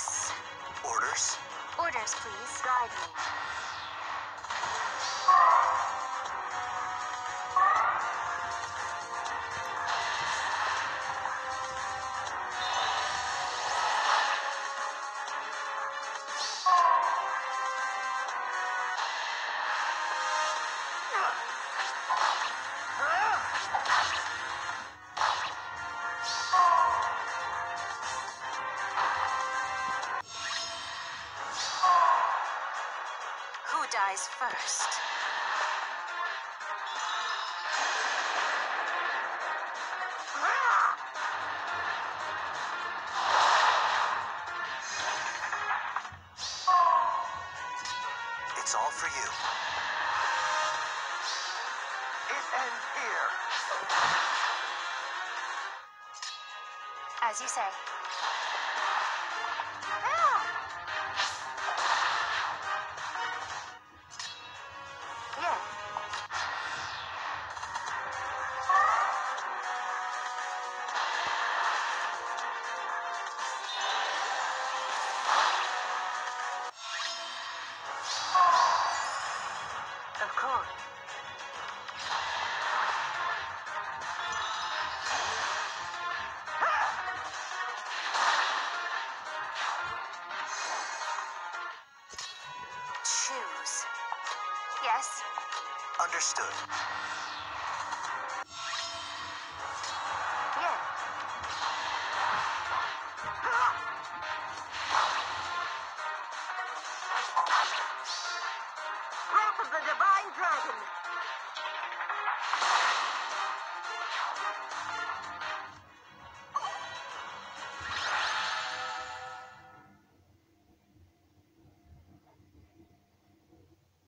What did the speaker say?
Yes. Orders? Orders, please. Guide me. Dies first? It's all for you. It ends here. As you say. Of course. Choose. Yes. Understood. Wrath Divine Dragon.